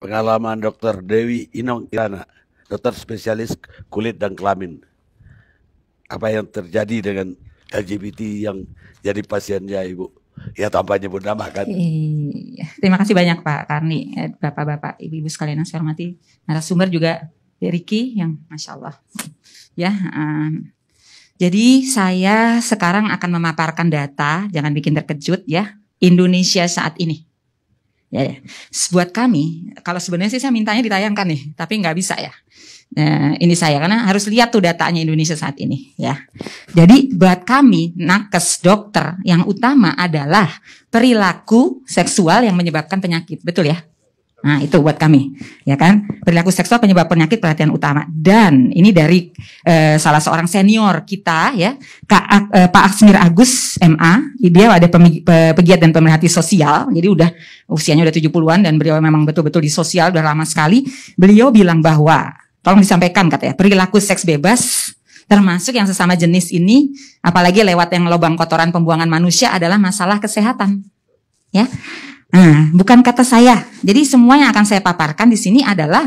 pengalaman Dr. Dewi Inong Irana, dokter spesialis kulit dan kelamin. Apa yang terjadi dengan LGBT yang jadi pasiennya Ibu? Ya tanpa nyebut nama kan. Iya. Terima kasih banyak Pak Karni, eh, Bapak-bapak, Ibu-ibu sekalian yang saya hormati. Narasumber juga Ricky yang Masya Allah. Ya, um, jadi saya sekarang akan memaparkan data, jangan bikin terkejut ya, Indonesia saat ini. Ya, ya. buat kami, kalau sebenarnya sih saya mintanya ditayangkan nih, tapi nggak bisa ya. Nah, ini saya karena harus lihat tuh datanya Indonesia saat ini ya. Jadi buat kami nakes dokter yang utama adalah perilaku seksual yang menyebabkan penyakit, betul ya? Nah, itu buat kami, ya kan? Perilaku seksual penyebab penyakit perhatian utama. Dan ini dari uh, salah seorang senior kita, ya, Kak, uh, Pak Aksmir Agus MA. Dia ada pegiat dan pemerhati sosial. Jadi udah usianya udah 70-an dan beliau memang betul-betul di sosial udah lama sekali. Beliau bilang bahwa, tolong disampaikan katanya, perilaku seks bebas termasuk yang sesama jenis ini, apalagi lewat yang lubang kotoran pembuangan manusia adalah masalah kesehatan. Ya, Nah, bukan kata saya. Jadi semua yang akan saya paparkan di sini adalah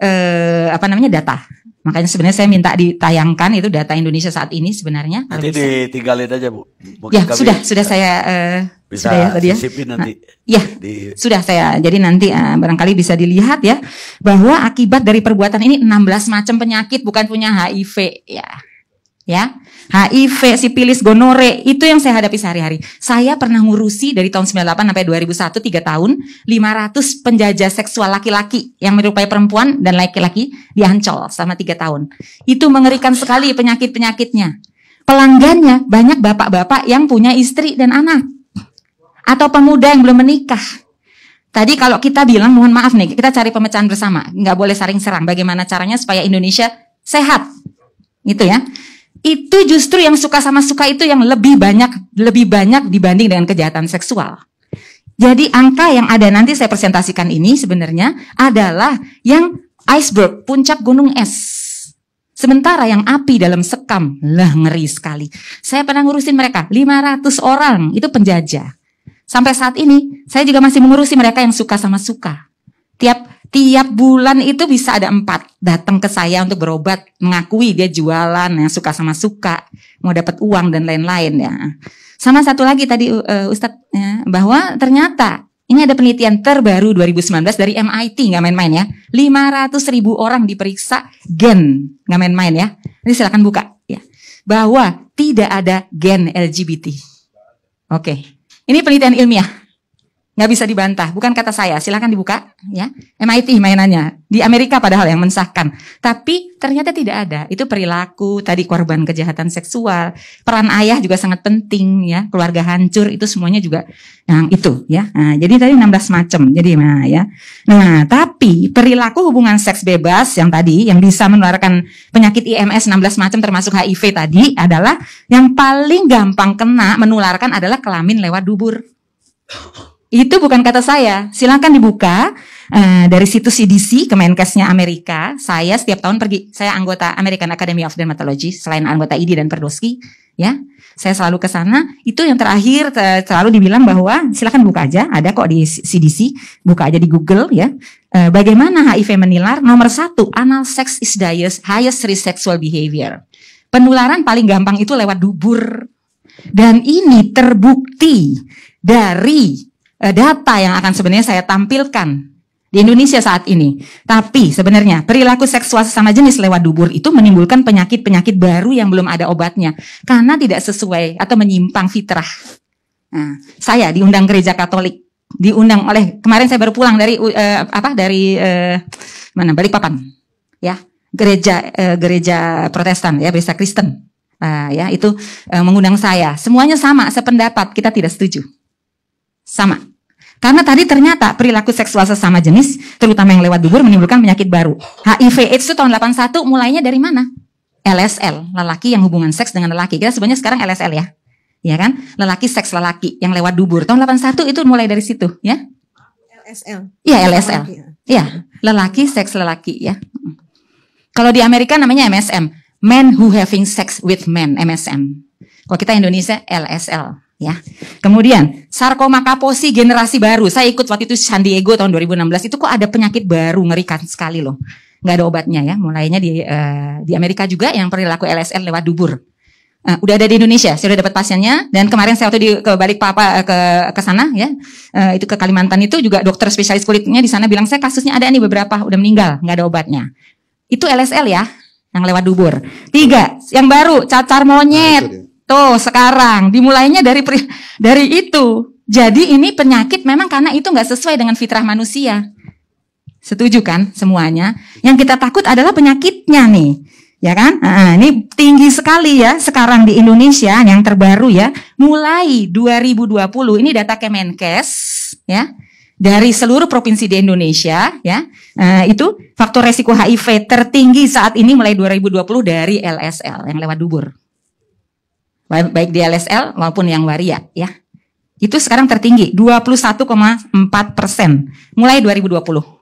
eh, apa namanya data. Makanya sebenarnya saya minta ditayangkan itu data Indonesia saat ini sebenarnya. Nanti ditinggalin aja bu. Mungkin ya sudah sudah saya uh, bisa sudah ya tadi ya. nanti. Nah, ya di... sudah saya. Jadi nanti uh, barangkali bisa dilihat ya bahwa akibat dari perbuatan ini 16 macam penyakit bukan punya HIV ya ya. HIV, sipilis, gonore, itu yang saya hadapi sehari-hari. Saya pernah ngurusi dari tahun 98 sampai 2001, 3 tahun, 500 penjajah seksual laki-laki yang menyerupai perempuan dan laki-laki di Ancol selama 3 tahun. Itu mengerikan sekali penyakit-penyakitnya. Pelanggannya banyak bapak-bapak yang punya istri dan anak. Atau pemuda yang belum menikah. Tadi kalau kita bilang, mohon maaf nih, kita cari pemecahan bersama. Nggak boleh saring serang. Bagaimana caranya supaya Indonesia sehat. Gitu ya itu justru yang suka sama suka itu yang lebih banyak lebih banyak dibanding dengan kejahatan seksual. Jadi angka yang ada nanti saya presentasikan ini sebenarnya adalah yang iceberg, puncak gunung es. Sementara yang api dalam sekam, lah ngeri sekali. Saya pernah ngurusin mereka, 500 orang, itu penjajah. Sampai saat ini, saya juga masih mengurusi mereka yang suka sama suka. Tiap tiap bulan itu bisa ada empat datang ke saya untuk berobat, mengakui dia jualan, yang suka sama suka, mau dapat uang dan lain-lain ya. Sama satu lagi tadi uh, Ustadz ya, bahwa ternyata ini ada penelitian terbaru 2019 dari MIT nggak main-main ya, 500 ribu orang diperiksa gen nggak main-main ya. Ini silakan buka ya, bahwa tidak ada gen LGBT. Oke, ini penelitian ilmiah nggak bisa dibantah. Bukan kata saya, silahkan dibuka ya. MIT mainannya di Amerika padahal yang mensahkan. Tapi ternyata tidak ada. Itu perilaku tadi korban kejahatan seksual, peran ayah juga sangat penting ya. Keluarga hancur itu semuanya juga yang itu ya. Nah, jadi tadi 16 macam. Jadi nah ya. Nah, tapi perilaku hubungan seks bebas yang tadi yang bisa menularkan penyakit IMS 16 macam termasuk HIV tadi adalah yang paling gampang kena menularkan adalah kelamin lewat dubur. Itu bukan kata saya. Silahkan dibuka uh, dari situs CDC, Kemenkesnya Amerika. Saya setiap tahun pergi. Saya anggota American Academy of Dermatology, selain anggota ID dan Perdoski. Ya, saya selalu ke sana. Itu yang terakhir selalu dibilang bahwa silahkan buka aja. Ada kok di CDC. Buka aja di Google ya. Uh, bagaimana HIV menilar? Nomor satu, anal sex is the highest risk sexual behavior. Penularan paling gampang itu lewat dubur. Dan ini terbukti dari data yang akan sebenarnya saya tampilkan di Indonesia saat ini. Tapi sebenarnya perilaku seksual sesama jenis lewat dubur itu menimbulkan penyakit-penyakit baru yang belum ada obatnya karena tidak sesuai atau menyimpang fitrah. Nah, saya diundang gereja Katolik, diundang oleh kemarin saya baru pulang dari uh, apa dari uh, mana Balikpapan, ya gereja uh, gereja Protestan ya gereja Kristen. Uh, ya itu uh, mengundang saya. Semuanya sama sependapat, kita tidak setuju. Sama. Karena tadi ternyata perilaku seksual sesama jenis, terutama yang lewat dubur menimbulkan penyakit baru. HIV AIDS itu tahun 81 mulainya dari mana? LSL, lelaki yang hubungan seks dengan lelaki. Kita sebenarnya sekarang LSL ya. Ya kan? Lelaki seks lelaki yang lewat dubur. Tahun 81 itu mulai dari situ, ya. LSL. Iya, LSL. Iya, lelaki seks lelaki ya. Kalau di Amerika namanya MSM, men who having sex with men, MSM. Kalau kita Indonesia LSL ya. Kemudian sarkoma kaposi generasi baru. Saya ikut waktu itu San Diego tahun 2016 itu kok ada penyakit baru ngerikan sekali loh. Nggak ada obatnya ya. Mulainya di uh, di Amerika juga yang perilaku LSL lewat dubur. Uh, udah ada di Indonesia, saya udah dapat pasiennya dan kemarin saya waktu di ke balik papa ke ke sana ya, uh, itu ke Kalimantan itu juga dokter spesialis kulitnya di sana bilang saya kasusnya ada nih beberapa udah meninggal, nggak ada obatnya. Itu LSL ya, yang lewat dubur. Tiga, yang baru cacar monyet. Nah, Tuh sekarang dimulainya dari dari itu. Jadi ini penyakit memang karena itu nggak sesuai dengan fitrah manusia. Setuju kan semuanya? Yang kita takut adalah penyakitnya nih ya kan? Nah, ini tinggi sekali ya sekarang di Indonesia yang terbaru ya, mulai 2020 ini data Kemenkes ya dari seluruh provinsi di Indonesia ya uh, itu faktor resiko HIV tertinggi saat ini mulai 2020 dari LSL yang lewat dubur baik di LSL maupun yang waria ya itu sekarang tertinggi 21,4 persen mulai 2020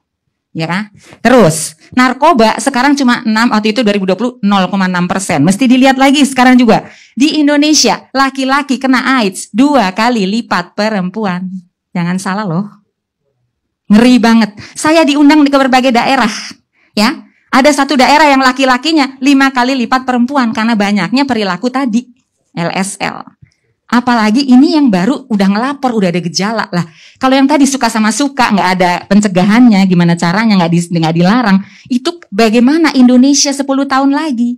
ya kan? Terus narkoba sekarang cuma 6 waktu itu 2020 0,6 persen. Mesti dilihat lagi sekarang juga di Indonesia laki-laki kena AIDS dua kali lipat perempuan. Jangan salah loh. Ngeri banget. Saya diundang ke berbagai daerah, ya. Ada satu daerah yang laki-lakinya lima kali lipat perempuan karena banyaknya perilaku tadi LSL. Apalagi ini yang baru udah ngelapor, udah ada gejala lah. Kalau yang tadi suka sama suka, nggak ada pencegahannya, gimana caranya nggak di, nggak dilarang, itu bagaimana Indonesia 10 tahun lagi?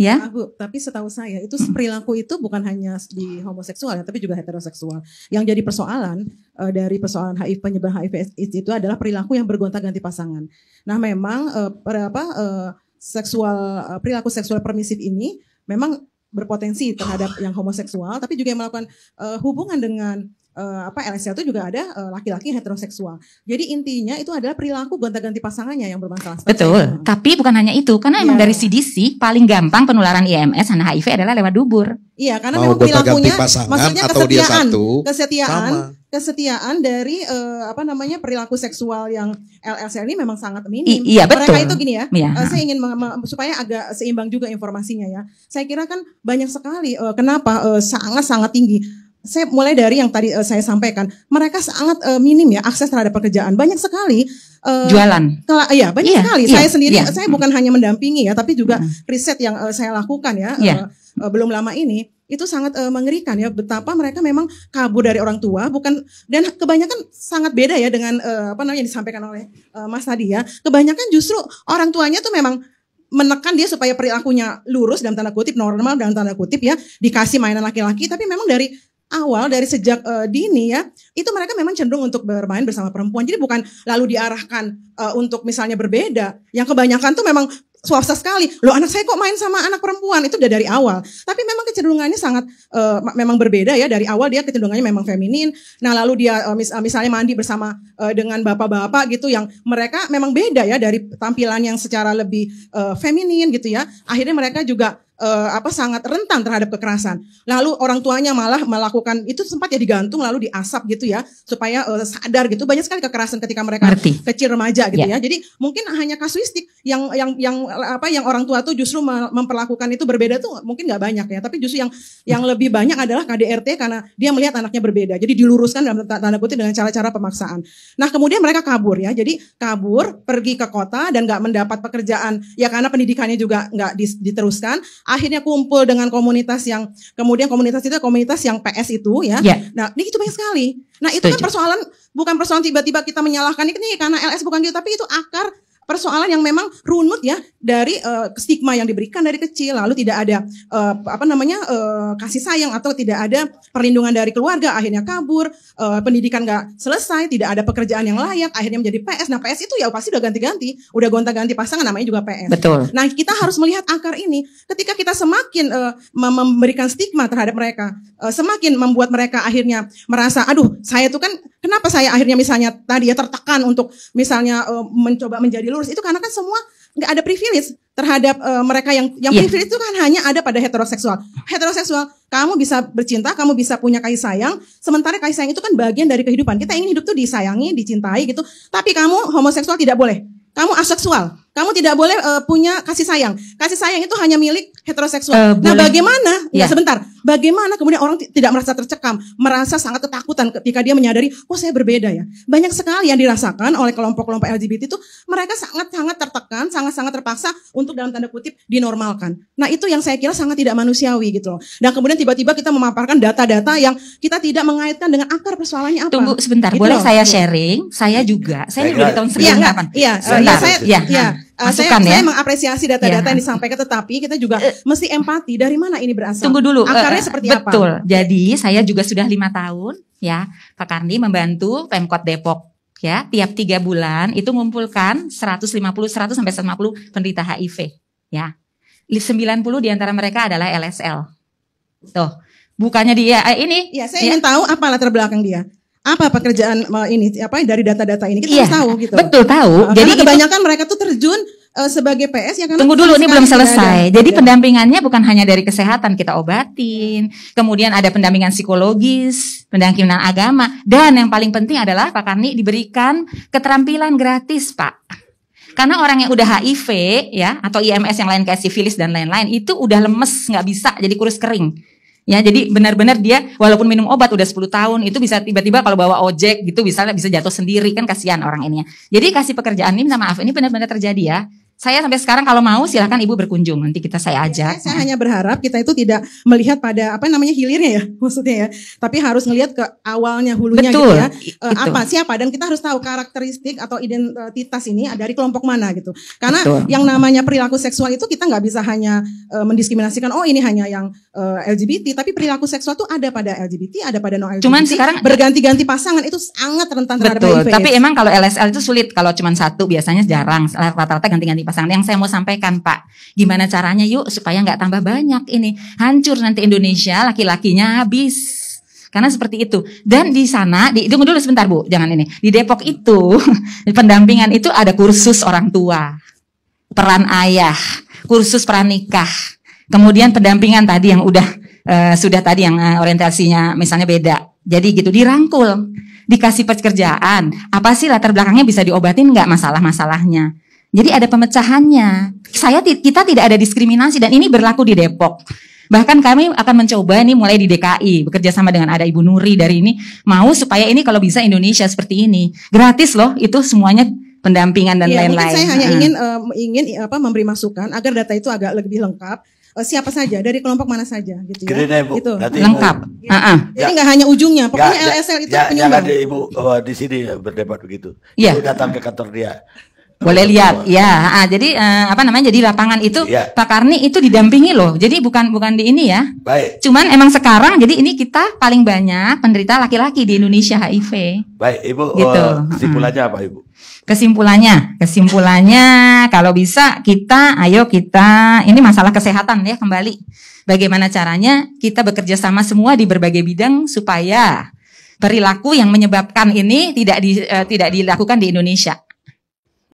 Ya. Nah, Bu, tapi setahu saya itu perilaku itu bukan hanya di homoseksual ya, tapi juga heteroseksual. Yang jadi persoalan uh, dari persoalan HIV penyebaran HIV itu adalah perilaku yang bergonta-ganti pasangan. Nah, memang uh, apa uh, seksual perilaku seksual permisif ini memang berpotensi terhadap yang homoseksual, tapi juga yang melakukan uh, hubungan dengan uh, apa LSD itu juga ada uh, laki-laki heteroseksual. Jadi intinya itu adalah perilaku gonta-ganti pasangannya yang bermasalah. Betul. Tapi bukan hanya itu, karena yeah. emang dari CDC paling gampang penularan IMS dan HIV adalah lewat dubur. Iya, karena Mau memang perilakunya maksudnya atau kesetiaan, dia satu, kesetiaan, sama. Kesetiaan dari uh, apa namanya perilaku seksual yang LSL ini memang sangat minim. I iya betul. Mereka itu gini ya, iya. uh, saya ingin supaya agak seimbang juga informasinya ya. Saya kira kan banyak sekali uh, kenapa uh, sangat sangat tinggi saya mulai dari yang tadi uh, saya sampaikan, mereka sangat uh, minim ya akses terhadap pekerjaan. Banyak sekali uh, jualan. Iya, banyak iya, sekali. Iya, saya sendiri iya. saya bukan hanya mendampingi ya, tapi juga riset yang uh, saya lakukan ya uh, uh, belum lama ini itu sangat uh, mengerikan ya betapa mereka memang kabur dari orang tua bukan dan kebanyakan sangat beda ya dengan uh, apa namanya yang disampaikan oleh uh, Mas tadi ya. Kebanyakan justru orang tuanya tuh memang menekan dia supaya perilakunya lurus dalam tanda kutip normal dalam tanda kutip ya dikasih mainan laki-laki. Tapi memang dari awal dari sejak uh, dini ya itu mereka memang cenderung untuk bermain bersama perempuan. Jadi bukan lalu diarahkan uh, untuk misalnya berbeda. Yang kebanyakan tuh memang swasta sekali. Loh anak saya kok main sama anak perempuan itu udah dari awal. Tapi memang kecenderungannya sangat uh, memang berbeda ya dari awal dia kecenderungannya memang feminin. Nah lalu dia uh, mis misalnya mandi bersama uh, dengan bapak-bapak gitu yang mereka memang beda ya dari tampilan yang secara lebih uh, feminin gitu ya. Akhirnya mereka juga uh, apa sangat rentan terhadap kekerasan. Lalu orang tuanya malah melakukan itu sempat ya digantung lalu diasap gitu ya supaya uh, sadar gitu. Banyak sekali kekerasan ketika mereka Arti. kecil remaja gitu yeah. ya. Jadi mungkin hanya kasuistik yang yang yang apa yang orang tua tuh justru memperlakukan itu berbeda tuh mungkin nggak banyak ya. Tapi justru yang yang lebih banyak adalah KDRT karena dia melihat anaknya berbeda. Jadi diluruskan dalam tanda kutip dengan cara-cara pemaksaan. Nah kemudian mereka kabur ya. Jadi kabur pergi ke kota dan nggak mendapat pekerjaan ya karena pendidikannya juga nggak diteruskan akhirnya kumpul dengan komunitas yang kemudian komunitas itu komunitas yang PS itu ya. Yeah. Nah, ini itu banyak sekali. Nah, itu kan Setuju. kan persoalan bukan persoalan tiba-tiba kita menyalahkan ini karena LS bukan gitu, tapi itu akar persoalan yang memang runut ya dari uh, stigma yang diberikan dari kecil lalu tidak ada uh, apa namanya uh, kasih sayang atau tidak ada perlindungan dari keluarga akhirnya kabur uh, pendidikan nggak selesai tidak ada pekerjaan yang layak akhirnya menjadi PS nah PS itu ya pasti udah ganti-ganti udah gonta-ganti pasangan namanya juga PS betul. Nah kita harus melihat akar ini. Ketika kita semakin uh, memberikan stigma terhadap mereka uh, semakin membuat mereka akhirnya merasa aduh saya tuh kan kenapa saya akhirnya misalnya tadi ya tertekan untuk misalnya uh, mencoba menjadi lurus itu karena kan semua nggak ada privilege terhadap uh, mereka yang yang yeah. privilege itu kan hanya ada pada heteroseksual. Heteroseksual, kamu bisa bercinta, kamu bisa punya kasih sayang, sementara kasih sayang itu kan bagian dari kehidupan. Kita ingin hidup tuh disayangi, dicintai gitu. Tapi kamu homoseksual tidak boleh. Kamu aseksual. Kamu tidak boleh uh, punya kasih sayang. Kasih sayang itu hanya milik heteroseksual. Uh, nah, boleh. bagaimana? Ya. ya, sebentar. Bagaimana kemudian orang tidak merasa tercekam, merasa sangat ketakutan ketika dia menyadari, oh saya berbeda ya. Banyak sekali yang dirasakan oleh kelompok-kelompok LGBT itu, mereka sangat-sangat tertekan, sangat-sangat terpaksa untuk dalam tanda kutip dinormalkan. Nah, itu yang saya kira sangat tidak manusiawi gitu loh. Dan kemudian tiba-tiba kita memaparkan data-data yang kita tidak mengaitkan dengan akar persoalannya apa. Tunggu sebentar, gitu boleh loh. saya sharing? Saya juga. Saya, saya dari tahun 98. Iya, iya, iya, saya, iya. iya. Uh, saya, ya? saya mengapresiasi data-data ya. yang disampaikan, tetapi kita juga uh, mesti empati dari mana ini berasal. Tunggu dulu. Akarnya uh, seperti betul. apa? Betul. Jadi saya juga sudah lima tahun ya, Pak Karni membantu Pemkot Depok ya tiap tiga bulan itu mengumpulkan 150 100 sampai 150 penderita HIV ya 90 di antara mereka adalah LSL tuh bukannya dia eh, ini ya saya ya. ingin tahu apa latar belakang dia apa pekerjaan ini apa dari data-data ini kita iya, harus tahu gitu. Betul tahu. Uh, Jadi kebanyakan itu, mereka tuh terjun uh, sebagai PS ya kan. Tunggu dulu ini belum selesai. Ada, Jadi ada. pendampingannya bukan hanya dari kesehatan kita obatin, kemudian ada pendampingan psikologis, pendampingan agama dan yang paling penting adalah Pak Karni diberikan keterampilan gratis, Pak. Karena orang yang udah HIV ya atau IMS yang lain kayak sifilis dan lain-lain itu udah lemes nggak bisa jadi kurus kering. Ya, jadi benar-benar dia walaupun minum obat udah 10 tahun itu bisa tiba-tiba kalau bawa ojek gitu bisa bisa jatuh sendiri kan kasihan orang ini. Jadi kasih pekerjaan ini minta maaf ini benar-benar terjadi ya saya sampai sekarang kalau mau silahkan ibu berkunjung nanti kita saya ajak. Ya, saya, saya hanya berharap kita itu tidak melihat pada apa namanya hilirnya ya maksudnya ya, tapi harus melihat ke awalnya hulunya gitu Betul, gitu ya. Uh, apa siapa dan kita harus tahu karakteristik atau identitas ini dari kelompok mana gitu. Karena Betul. yang namanya perilaku seksual itu kita nggak bisa hanya uh, mendiskriminasikan oh ini hanya yang uh, LGBT, tapi perilaku seksual itu ada pada LGBT, ada pada non LGBT. Cuman sekarang berganti-ganti pasangan itu sangat rentan terhadap Betul. HIV. Tapi emang kalau LSL itu sulit kalau cuma satu biasanya jarang rata-rata ganti-ganti pasangan. Yang saya mau sampaikan Pak, gimana caranya yuk supaya nggak tambah banyak ini. Hancur nanti Indonesia, laki-lakinya habis. Karena seperti itu. Dan di sana, di, tunggu dulu sebentar Bu, jangan ini. Di Depok itu, pendampingan itu ada kursus orang tua, peran ayah, kursus pranikah, kemudian pendampingan tadi yang udah uh, sudah tadi yang uh, orientasinya misalnya beda. Jadi gitu dirangkul, dikasih pekerjaan. Apa sih latar belakangnya bisa diobatin nggak masalah-masalahnya? Jadi ada pemecahannya. Saya kita tidak ada diskriminasi dan ini berlaku di Depok. Bahkan kami akan mencoba ini mulai di DKI bekerja sama dengan ada Ibu Nuri dari ini mau supaya ini kalau bisa Indonesia seperti ini gratis loh itu semuanya pendampingan dan iya, lain-lain. Ya, saya hanya ingin uh, ingin apa memberi masukan agar data itu agak lebih lengkap uh, siapa saja dari kelompok mana saja gitu ya. Gini Bu, itu lengkap. Ya. Uh -uh. Jadi nggak hanya ujungnya, pokoknya ya, LSL itu ya, penyumbang. Jangan Ibu uh, di sini berdebat begitu. Ya. Ibu datang ke kantor dia. Boleh lihat, ya. Ah, jadi uh, apa namanya? Jadi lapangan itu ya. Pak Karni itu didampingi loh. Jadi bukan bukan di ini ya. Baik. Cuman emang sekarang jadi ini kita paling banyak penderita laki-laki di Indonesia HIV. Baik, Ibu. Gitu. Uh, kesimpulannya apa, Ibu? Kesimpulannya, kesimpulannya kalau bisa kita, ayo kita, ini masalah kesehatan ya kembali. Bagaimana caranya kita bekerja sama semua di berbagai bidang supaya perilaku yang menyebabkan ini tidak di, uh, tidak dilakukan di Indonesia